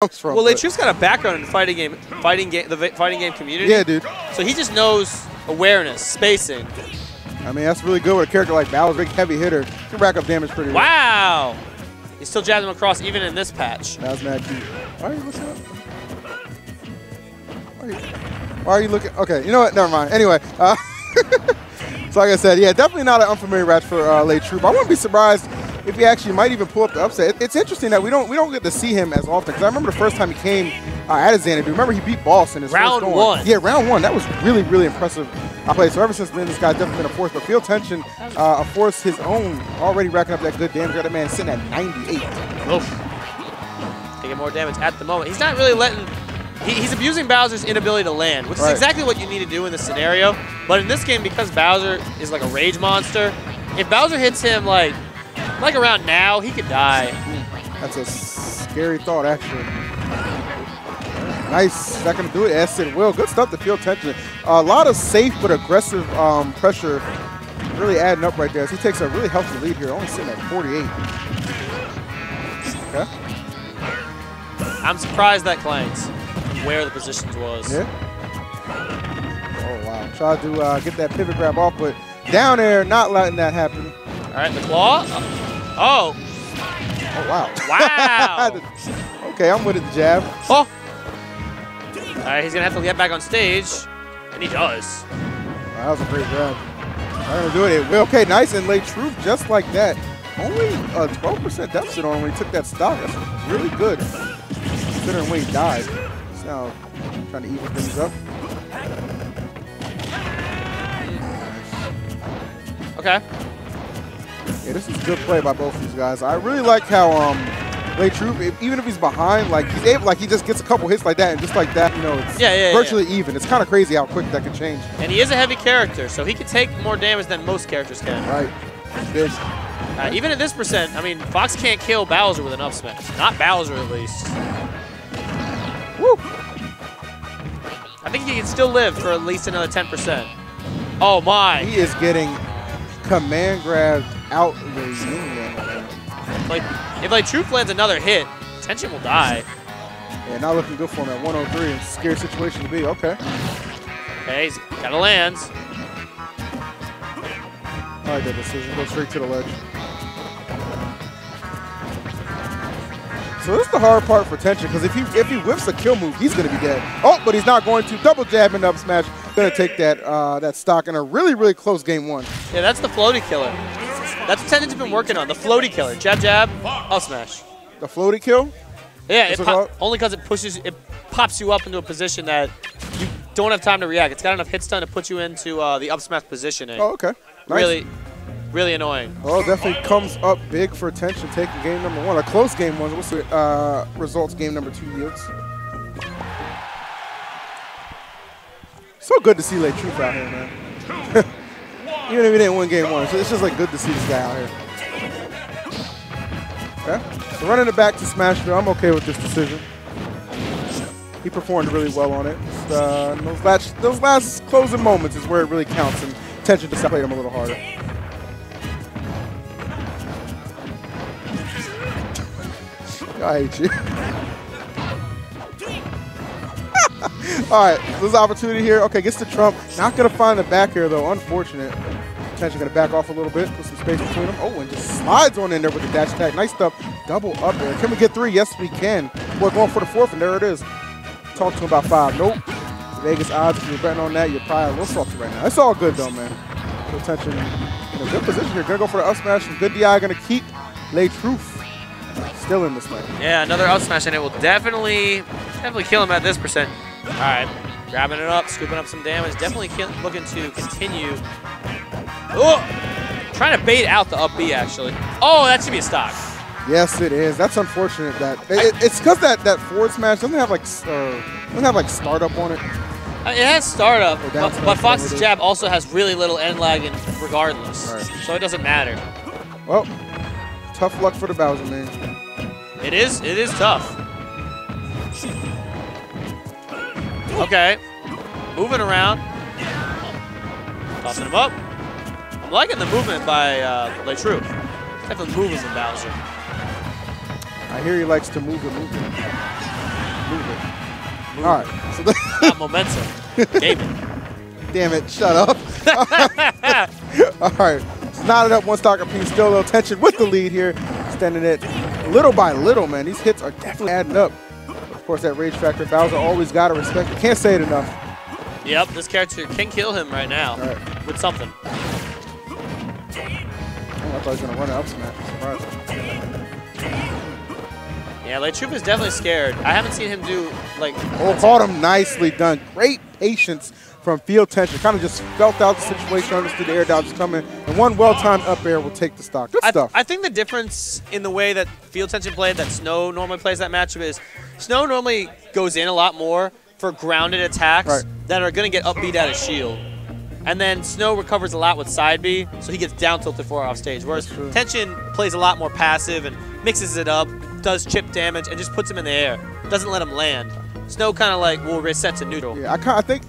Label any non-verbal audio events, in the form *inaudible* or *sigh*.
comes from. Well, Le Troof's got a background in fighting game, fighting game, the fighting game community. Yeah, dude. So he just knows awareness, spacing. I mean, that's really good with a character like Bowser, big heavy hitter. Can rack up damage pretty well. Wow. He still jabs him across even in this patch. That was mad cute. Why are you looking up? Why are you, why are you looking? Okay, you know what? Never mind. Anyway, uh, *laughs* so like I said, yeah, definitely not an unfamiliar match for uh, Le Troof. I wouldn't be surprised if he actually might even pull up the upset. It's interesting that we don't we don't get to see him as often because I remember the first time he came uh, at a Xanadu. Remember he beat Boss in his Round first one. Yeah, round one. That was really really impressive. I played so ever since then. This guy's definitely been a force, but Field Tension uh, a force his own, already racking up that good damage. Got that man sitting at 98. Oof. Taking more damage at the moment. He's not really letting. He, he's abusing Bowser's inability to land, which Right. is exactly what you need to do in this scenario. But in this game, because Bowser is like a rage monster, if Bowser hits him like like around now, he could die. That's a scary thought, actually. Nice. Not going to do it? Yes, it will. Good stuff to feel tension. a lot of safe but aggressive um, pressure really adding up right there. So he takes a really healthy lead here, only sitting at 48. Okay. I'm surprised that Clanks where the positions was. Yeah. Oh, wow. Tried to uh, get that pivot grab off, but down there, not letting that happen. All right, the claw. Oh, Oh, wow. wow. *laughs* okay, I'm with it, the jab. oh. All right, he's gonna have to get back on stage, and he does. Wow, that was a great grab. I'm gonna do it. it. Okay, nice and Le Troof, just like that. Only a 12% deficit on when he took that stock. That's really good. Considering when he died. Now trying to even things up. Okay. Yeah, this is good play by both of these guys. I really like how um Le Troof, even if he's behind, like he's able, like he just gets a couple hits like that, and just like that, you know, it's Yeah, yeah, yeah. virtually even. It's kind of crazy how quick that can change. And he is a heavy character, so he can take more damage than most characters can. Right. Big. Uh, even at this percent, I mean, Fox can't kill Bowser with an up smash. Not Bowser, at least. Woo. I think he can still live for at least another 10%. Oh, my. He is getting command grabbed out yang. Like, if Le Troof lands another hit, Tension will die. Yeah, not looking good for him at 103. It's a scary situation to be. Okay. Okay, he's got a lands. I like that decision. Go straight to the ledge. So this is the hard part for Tension because if he if he whiffs a kill move, he's gonna be dead. Oh, but he's not going to. Double jab and up smash. Gonna take that uh, that stock in a really really close game one. Yeah, that's the floaty killer. Tension's been working on, the floaty killer. Jab, jab, up smash. The floaty kill. Yeah, it pop, only because it pushes, it pops you up into a position that you don't have time to react. It's got enough hit stun to put you into uh, the up smash positioning. Oh, okay. Nice. Really, really annoying. Well, definitely comes up big for attention taking game number one. A close game one. What's the uh, results game number two yields? So good to see Le Troof out here, man. *laughs* Even if he didn't win game one, so it's just like good to see this guy out here. Okay, so running it back to Smashville, I'm okay with this decision. He performed really well on it. Uh, those, last, those last closing moments is where it really counts, and Tension just played him a little harder. I hate you. *laughs* *laughs* All right, this opportunity here. Okay, gets the trump. Not gonna find the back here though. Unfortunate. Tension gonna back off a little bit. Put some space between them. Oh, and just slides on in there with the dash attack. Nice stuff. Double up there. Can we get three? Yes, we can. We're going for the fourth, and there it is. Talk to him about five. Nope. Vegas odds. If you're betting on that, you're probably a little salty right now. It's all good though, man. Good tension. In a good position here. Gonna go for the up smash. Some good DI. Gonna keep Le Troof still in this fight. Yeah, another up smash, and it will definitely, definitely kill him at this percent. All right, grabbing it up, scooping up some damage. Definitely looking to continue. Oh, trying to bait out the up B actually. Oh, that should be a stock. Yes, it is. That's unfortunate. That it, it's because that that forward smash doesn't have like uh, doesn't have like startup on it. Uh, It has startup, but, but Fox's jab also has really little end lag in regardless, Right. so it doesn't matter. Well, tough luck for the Bowser man. It is, it is tough. Okay, moving around, tossing him up. I'm liking the movement by uh, Le Troof. Definitely moving from Bowser. I hear he likes to move and move. it. move. it. All right. *laughs* So Not momentum. Gaming. Damn it, shut up. *laughs* All right, knotted up one stock apiece. Still a little tension with the lead here. Standing it little by little, man. These hits are definitely adding up. Of course, that rage factor, Bowser always got to respect. Can't say it enough. Yep, this character can kill him right now right. with something. Oh, I thought he was going to run it up smash. Yeah, Le Troof is definitely scared. I haven't seen him do like. Oh, caught him nicely done. Great patience from field tension. Kind of just felt out the situation, understood the air dodge coming, and one well-timed up air will take the stock. Good I, stuff. I think the difference in the way that field tension played, that Snow normally plays that matchup is Snow normally goes in a lot more for grounded attacks Right. that are going to get upbeat out of shield. And then Snow recovers a lot with side B, so he gets down tilted for off stage. Whereas Tension plays a lot more passive and mixes it up, does chip damage, and just puts him in the air. Doesn't let him land. Snow kind of like will reset to neutral. yeah, I, I think